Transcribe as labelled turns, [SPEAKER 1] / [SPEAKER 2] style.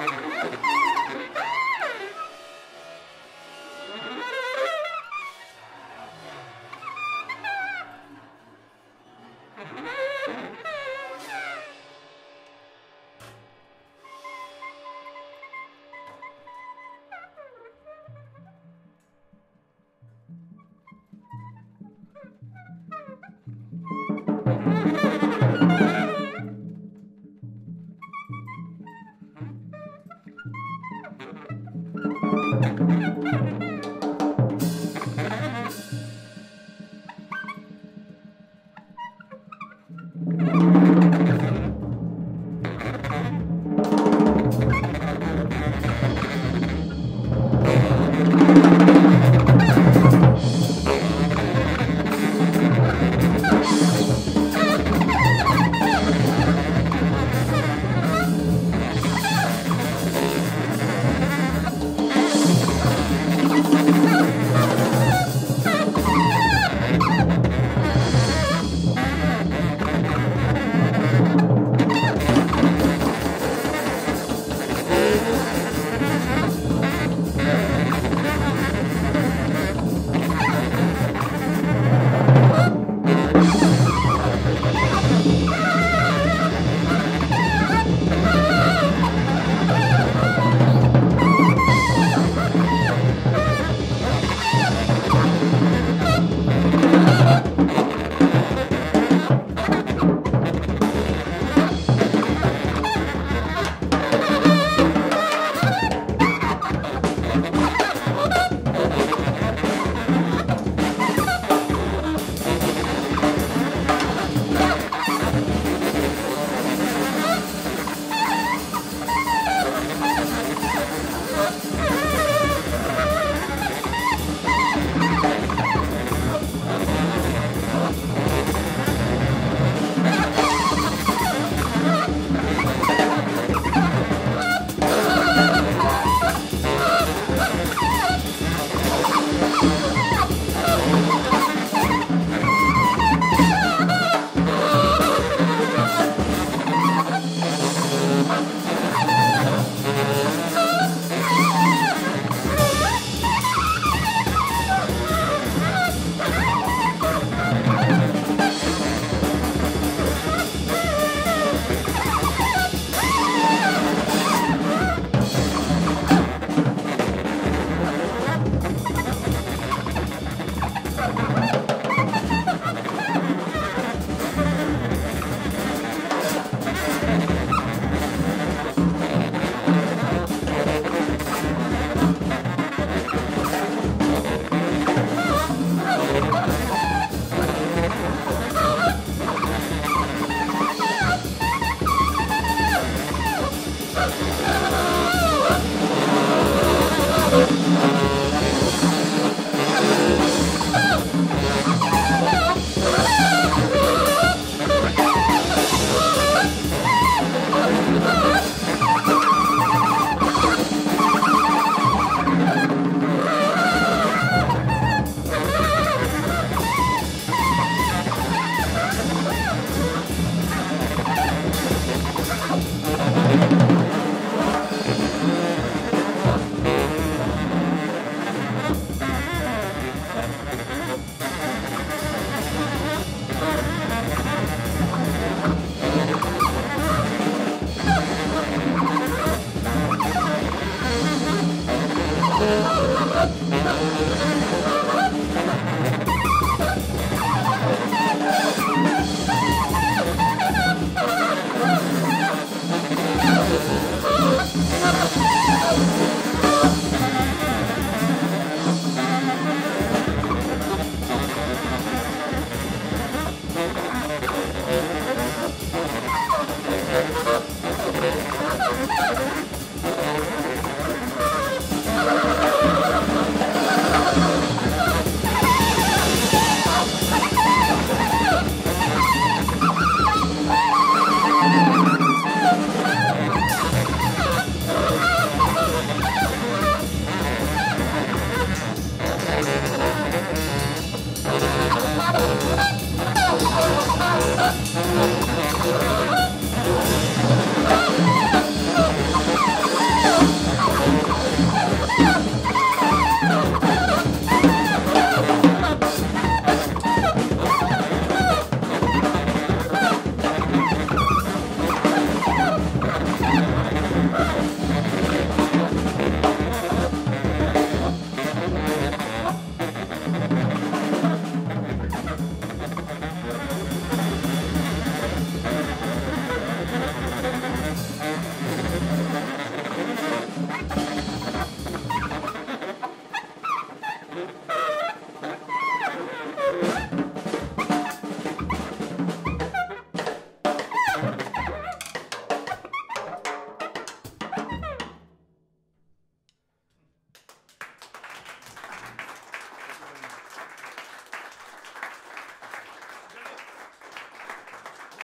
[SPEAKER 1] Ha ha ha ha!
[SPEAKER 2] Thank you.